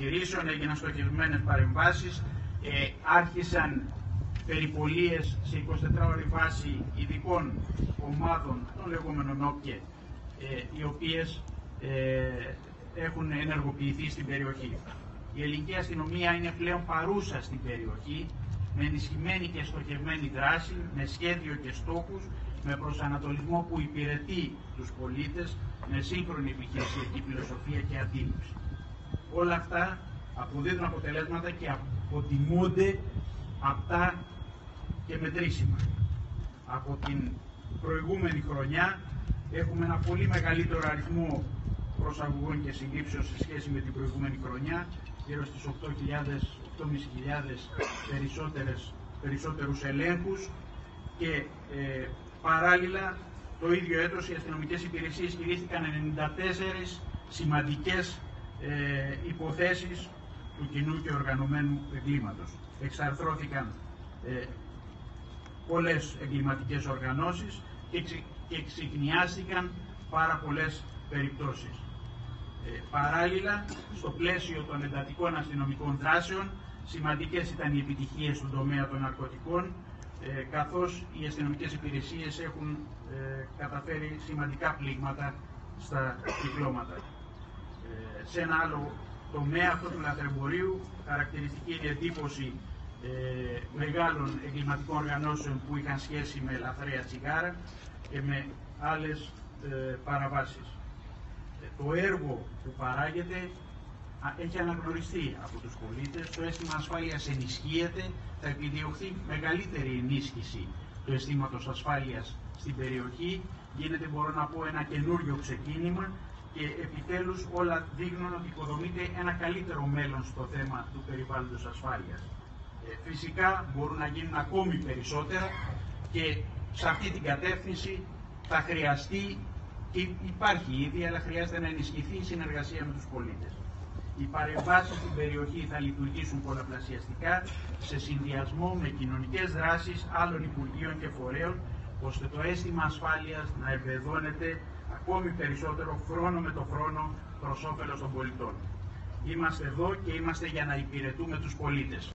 επιχειρήσεων, έγιναν στοχευμένες παρεμβάσεις, ε, άρχισαν περιπολίες σε 24 ώρη βάση ειδικών ομάδων, των λεγόμενων ΟΚΕ, ε, οι οποίες ε, έχουν ενεργοποιηθεί στην περιοχή. Η ελληνική αστυνομία είναι πλέον παρούσα στην περιοχή, με ενισχυμένη και στοχευμένη δράση, με σχέδιο και στόχους, με προσανατολισμό που υπηρετεί τους πολίτες, με σύγχρονη επιχειρησιακή φιλοσοφία και αντίληψη. Όλα αυτά αποδίδουν αποτελέσματα και αποτιμούνται αυτά και μετρήσιμα. Από την προηγούμενη χρονιά έχουμε ένα πολύ μεγαλύτερο αριθμό προσαγωγών και συλλήψεων σε σχέση με την προηγούμενη χρονιά, γύρω στις 8.000-8.500 περισσότερες, περισσότερους ελέγχους και ε, παράλληλα το ίδιο έτος οι αστυνομικές υπηρεσίες κηρύχθηκαν 94 σημαντικές ε, υποθέσεις του κοινού και οργανωμένου εγκλήματος. Εξαρθρώθηκαν ε, πολλές εγκληματικές οργανώσεις και, και ξυπνιάστηκαν πάρα πολλές περιπτώσεις. Ε, παράλληλα, στο πλαίσιο των εντατικών αστυνομικών δράσεων, σημαντικές ήταν οι επιτυχίες στον τομέα των ναρκωτικών, ε, καθώς οι αστυνομικές υπηρεσίες έχουν ε, καταφέρει σημαντικά πλήγματα στα κυκλώματα. Ε, σε ένα άλλο τομέα αυτό του λαθρεμπορίου, χαρακτηριστική είναι η εντύπωση ε, μεγάλων εγκληματικών οργανώσεων που είχαν σχέση με λαθρέα τσιγάρα και με άλλες ε, παραβάσεις. Ε, το έργο που παράγεται έχει αναγνωριστεί από τους πολίτες, το αίσθημα ασφάλειας ενισχύεται, θα επιδιωχθεί μεγαλύτερη ενίσχυση του αισθήματος ασφάλειας στην περιοχή, γίνεται μπορώ να πω ένα καινούριο ξεκίνημα και επιτέλους όλα δείχνουν ότι οικοδομείται ένα καλύτερο μέλλον στο θέμα του περιβάλλοντος ασφάλειας. Ε, φυσικά μπορούν να γίνουν ακόμη περισσότερα και σε αυτή την κατεύθυνση θα χρειαστεί και υπάρχει ήδη, αλλά χρειάζεται να ενισχυθεί η συνεργασία με τους πολίτες. Οι παρεμβάσεις στην περιοχή θα λειτουργήσουν πολλαπλασιαστικά σε συνδυασμό με κοινωνικές δράσεις άλλων Υπουργείων και Φορέων, ώστε το αίσθημα ασφάλειας να εμπεδώνεται ακόμη περισσότερο χρόνο με το χρόνο προς όφελος των πολιτών. Είμαστε εδώ και είμαστε για να υπηρετούμε τους πολίτες.